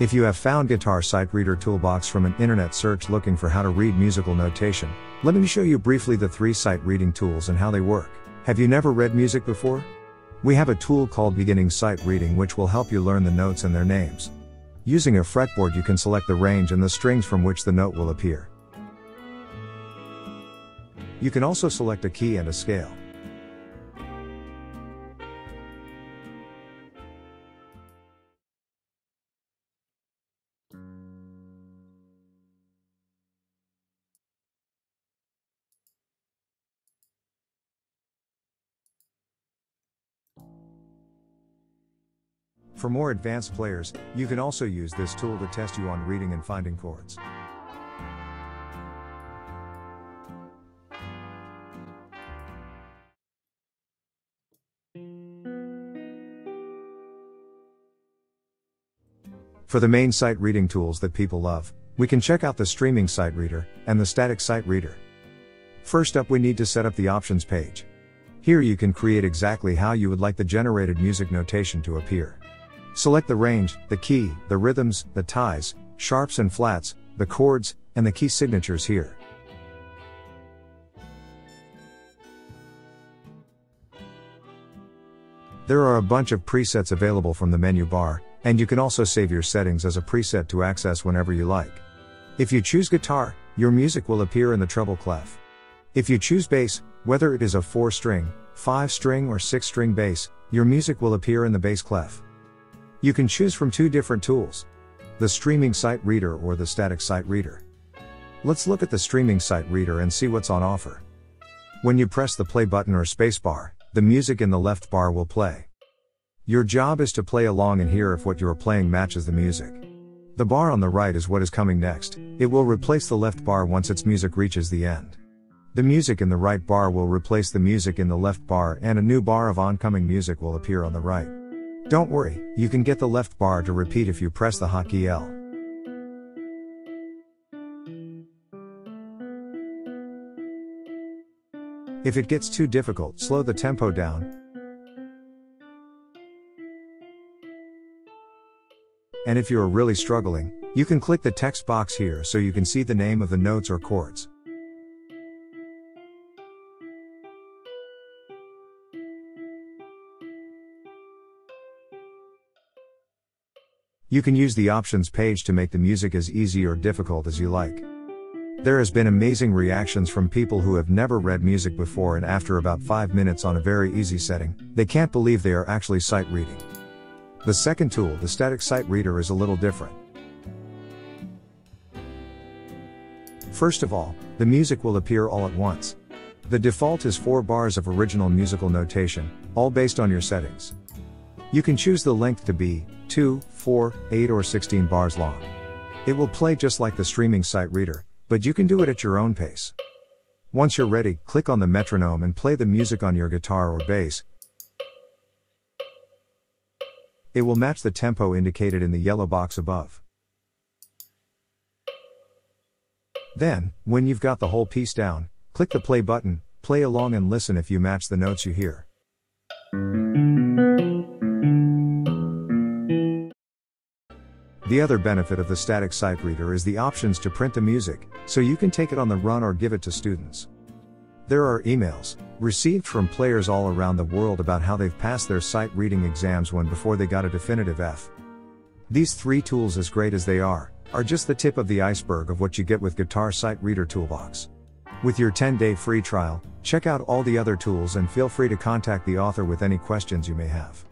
If you have found Guitar Sight Reader Toolbox from an internet search looking for how to read musical notation, let me show you briefly the three sight reading tools and how they work. Have you never read music before? We have a tool called Beginning Sight Reading which will help you learn the notes and their names. Using a fretboard you can select the range and the strings from which the note will appear. You can also select a key and a scale. For more advanced players, you can also use this tool to test you on reading and finding chords. For the main sight reading tools that people love, we can check out the streaming sight reader and the static sight reader. First up, we need to set up the options page. Here you can create exactly how you would like the generated music notation to appear. Select the range, the key, the rhythms, the ties, sharps and flats, the chords, and the key signatures here. There are a bunch of presets available from the menu bar, and you can also save your settings as a preset to access whenever you like. If you choose guitar, your music will appear in the treble clef. If you choose bass, whether it is a 4 string, 5 string or 6 string bass, your music will appear in the bass clef. You can choose from two different tools the streaming sight reader or the static sight reader. Let's look at the streaming sight reader and see what's on offer. When you press the play button or spacebar, the music in the left bar will play. Your job is to play along and hear if what you are playing matches the music. The bar on the right is what is coming next, it will replace the left bar once its music reaches the end. The music in the right bar will replace the music in the left bar and a new bar of oncoming music will appear on the right. Don't worry, you can get the left bar to repeat if you press the hotkey L. If it gets too difficult, slow the tempo down, And if you are really struggling, you can click the text box here so you can see the name of the notes or chords. You can use the options page to make the music as easy or difficult as you like. There has been amazing reactions from people who have never read music before and after about 5 minutes on a very easy setting, they can't believe they are actually sight reading. The second tool, the static sight reader, is a little different. First of all, the music will appear all at once. The default is 4 bars of original musical notation, all based on your settings. You can choose the length to be 2, 4, 8 or 16 bars long. It will play just like the streaming sight reader, but you can do it at your own pace. Once you're ready, click on the metronome and play the music on your guitar or bass, it will match the tempo indicated in the yellow box above. Then, when you've got the whole piece down, click the play button, play along and listen if you match the notes you hear. The other benefit of the static sight reader is the options to print the music, so you can take it on the run or give it to students. There are emails received from players all around the world about how they've passed their sight reading exams when before they got a definitive F. These three tools, as great as they are, are just the tip of the iceberg of what you get with Guitar Sight Reader Toolbox. With your 10 day free trial, check out all the other tools and feel free to contact the author with any questions you may have.